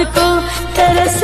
को तरस